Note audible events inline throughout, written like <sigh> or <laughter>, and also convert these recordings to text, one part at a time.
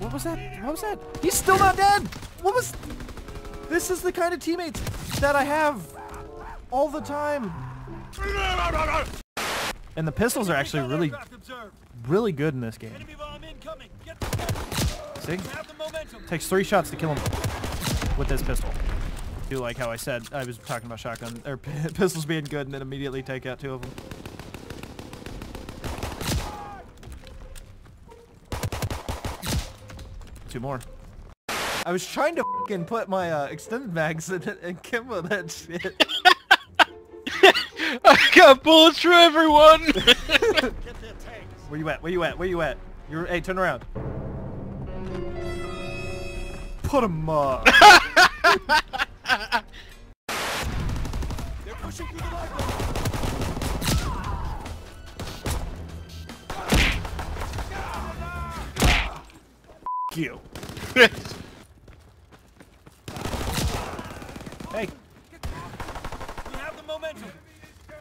What was that? What was that? He's still not dead! What was... This is the kind of teammates that I have all the time. And the pistols are actually really, really good in this game. See? Takes three shots to kill him with this pistol. Do like how I said I was talking about shotgun or <laughs> pistols being good and then immediately take out two of them. Two more. I was trying to fucking put my uh, extended mags in it and Kimbo that shit. <laughs> I got bullets for everyone! <laughs> <laughs> Where you at? Where you at? Where you at? You're hey, turn around. Put him up. They're pushing through the library. You. <laughs> Hey, We have the momentum.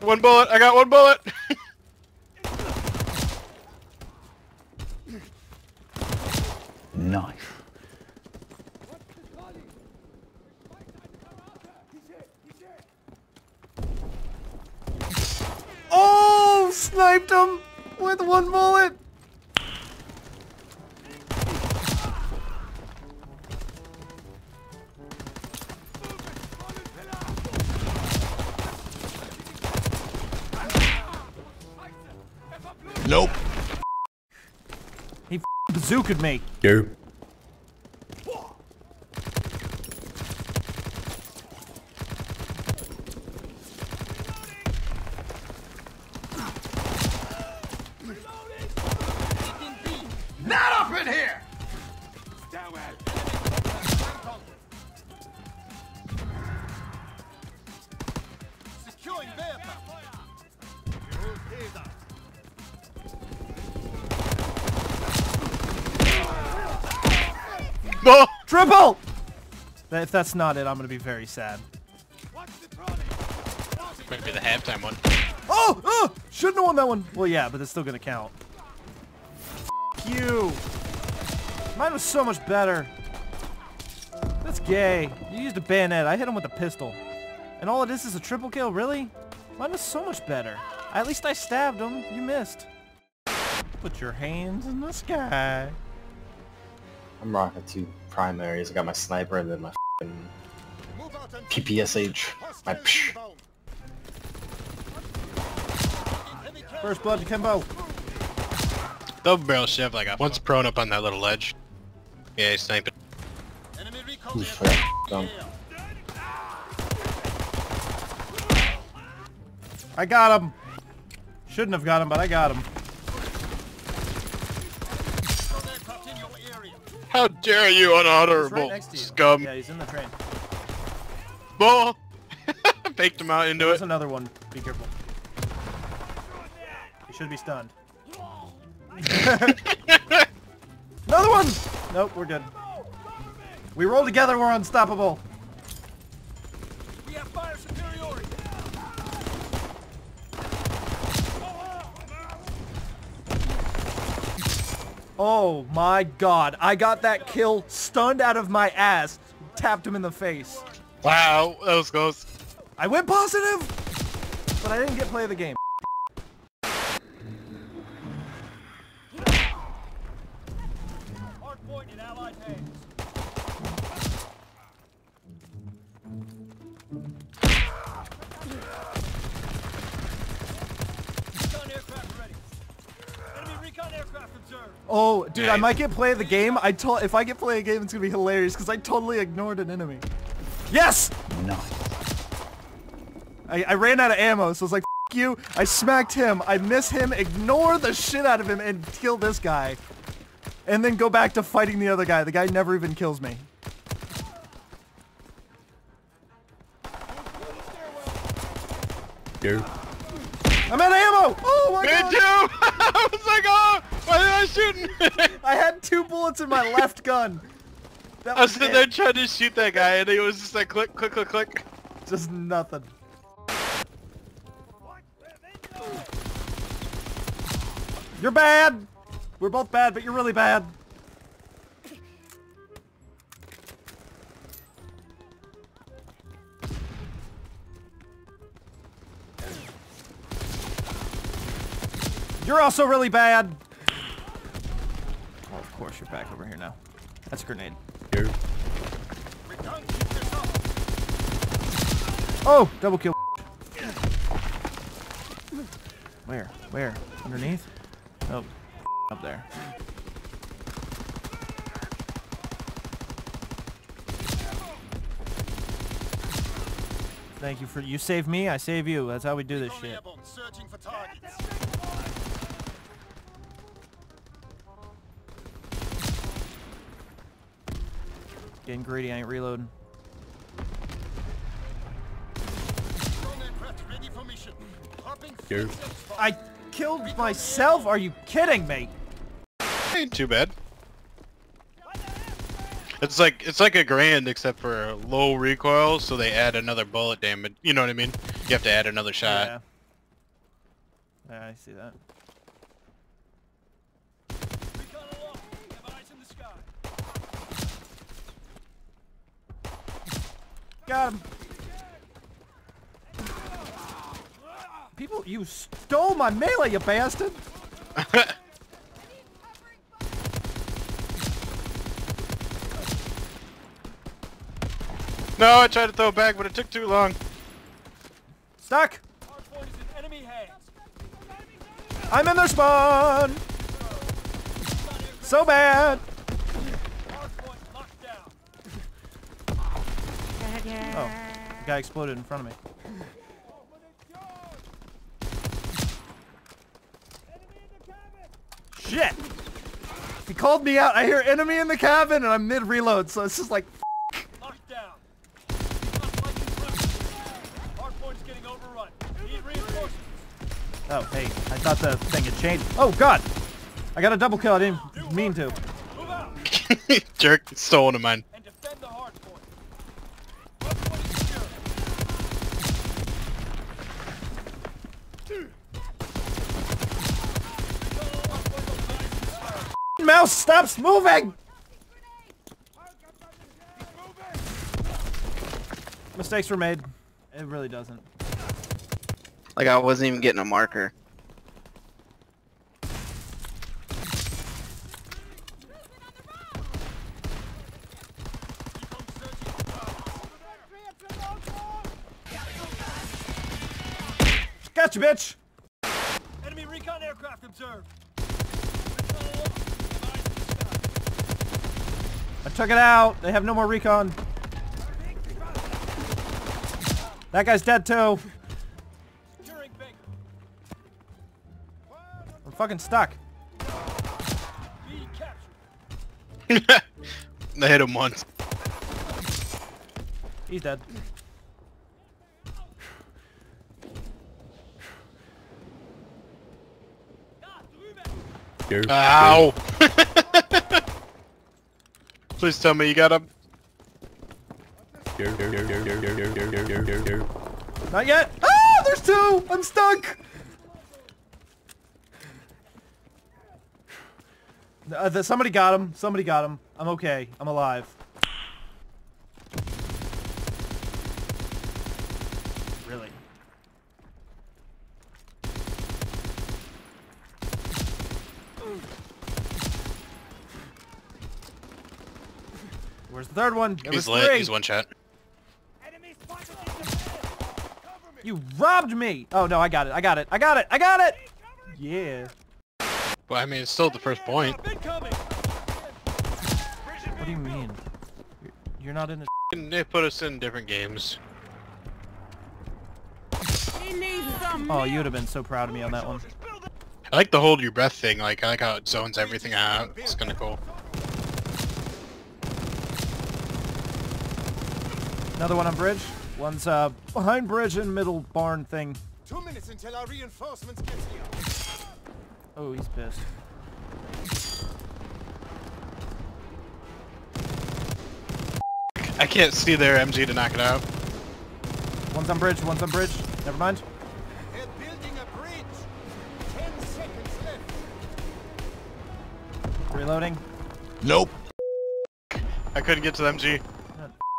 one bullet, I got one bullet! <laughs> Nice. oh, sniped him with one bullet. F- bazookaed me. You. Not up in here! Securing Bertha. Oh! Triple. If that's not it, I'm gonna be very sad. Watch the trolley. Maybe the halftime one. Oh, oh, shouldn't have won that one. Well, yeah, but it's still gonna count. F you. Mine was so much better. That's gay. You used a bayonet. I hit him with a pistol. And all it is is a triple kill, really? Mine was so much better. At least I stabbed him. You missed. Put your hands in the sky. I'm rocking two primaries. I got my sniper and then my fing Move out and PPSH. My psh. First blood to Kimbo. Double barrel shiv like a once prone up on that little ledge. Yeah, he's sniping. Enemy recon Oof. I got Yeah. I got him. Shouldn't have got him, but I got him. How dare you, unhonorable right you. scum! Yeah, he's in the train. Bull! <laughs> Faked him out into There's it. There's another one. Be careful. He should be stunned. <laughs> another one! Nope, we're good. We roll together, we're unstoppable. We have fire superiority. Oh my god, I got that kill stunned out of my ass. Tapped him in the face. Wow, that was close. I went positive! But I didn't get play of the game. Dude, I might get play of the game. I told if I get play a game, it's gonna be hilarious because I totally ignored an enemy. Yes! No. I, I ran out of ammo, so I was like, F you. I smacked him. I miss him, ignore the shit out of him, and kill this guy. And then go back to fighting the other guy. The guy never even kills me. Dude. I'm out of ammo! Oh my Me god! too! <laughs> I was like, oh, why am I shooting? <laughs> I had two bullets in my left gun. That I was sitting there trying to shoot that guy, and it was just like click, click, click, click. Just nothing. You're bad! We're both bad, but you're really bad. You're also really bad. Of course you're back over here now. That's a grenade. Here. Oh, double kill. Where? Where? Underneath? Oh, <laughs> up there. Thank you for you save me, I save you. That's how we do this shit. Getting greedy, I ain't reloading. Drone aircraft ready for mission. Hopping Here. fixed spot. I killed myself? Are you kidding me? Ain't too bad. It's like it's like a Garand except for low recoil, so they add another bullet damage. You know what I mean? You have to add another shot. Yeah. Yeah, I see that. Recon aloft. Have eyes in the sky. Got him. People, you stole my melee, you bastard! no, I tried to throw it back, but it took too long. Stuck! Hardpoint is in enemy hands. I'm in their spawn! So bad! Oh, the guy exploded in front of me. Shit! He called me out. I hear enemy in the cabin, and I'm mid reload, so it's just like. Oh, hey, I thought the thing had changed. Oh God! I got a double kill. I didn't mean to. <laughs> Jerk, stole one of mine. and defend the hardpoint. Hardpoint is secure. Recon aloft. Eyes in the sky. Mouse stops moving. Mistakes were made. It really doesn't. Like I wasn't even getting a marker. Gotcha, bitch. Enemy recon aircraft observed. I took it out. They have no more recon. That guy's dead too. I'm fucking stuck. <laughs> B. I hit him once. He's dead. Ow! <laughs> Please tell me you got him. Not yet. Ah, there's two. I'm stuck. Uh, the, somebody got him. Somebody got him. I'm okay. I'm alive. Really? Where's the third one? There He's was lit. three. He's one shot. Enemy spotted in the Cover me. You robbed me! Oh no, I got it. I got it. I got it. I got it. Yeah. Well, I mean, it's still the first point. What do you mean? You're, you're not in a. They put us in different games. Oh, you would have been so proud of me on that one. I like the hold your breath thing. Like, I like how it zones everything out. It's kind of cool. Another one on bridge. One's uh behind bridge and middle barn thing. Two minutes until our reinforcements get here. Oh, he's pissed. I can't see their MG to knock it out. One's on bridge. One's on bridge. Never mind. They're building a bridge. Ten seconds left. Reloading. Nope. I couldn't get to the MG.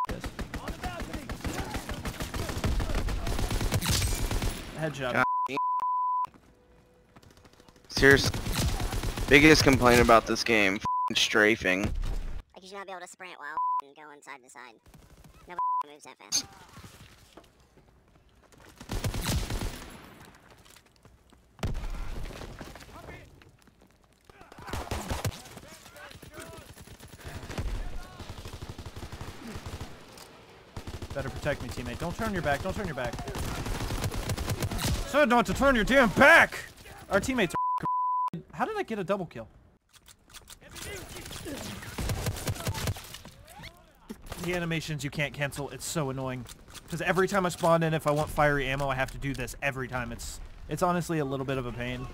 Yes. On the balcony. Headshot. God. Seriously. Biggest complaint about this game, f***ing strafing. Like you should not be able to sprint while and going side to side. Nobody moves that fast. Better protect me, teammate. Don't turn your back. Don't turn your back. Said not to turn your damn back! Our teammates are <laughs> How did I get a double kill? The animations you can't cancel, it's so annoying. Because every time I spawn in, if I want fiery ammo, I have to do this every time. It's it's honestly a little bit of a pain.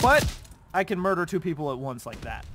But I can murder two people at once like that.